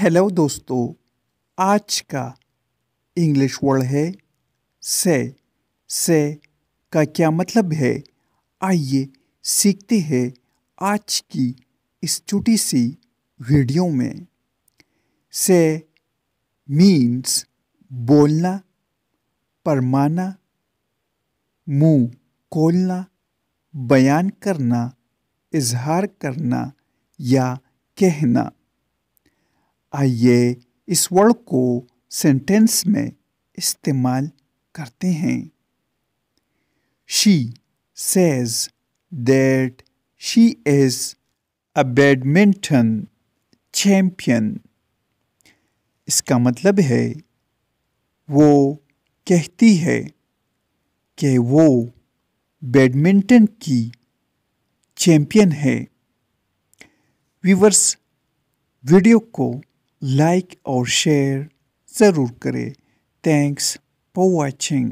Hello दोस्तों, आज का इंग्लिश वर्ड है से। से का क्या मतलब है? आइए सीखते हैं आज की इस छोटी सी वीडियो में। से मीन्स बोलना, परमाना, मुँह खोलना, बयान करना, इजहार करना या कहना। आइए इस वर्ड को सेंटेंस में इस्तेमाल करते हैं। She says that she is a badminton champion इसका मतलब है, वो कहती है कि वो बैडमिंटन की चैंपियन है। व्यूवर्स वीडियो को लाइक और शेयर ज़रूर करें. Thanks for watching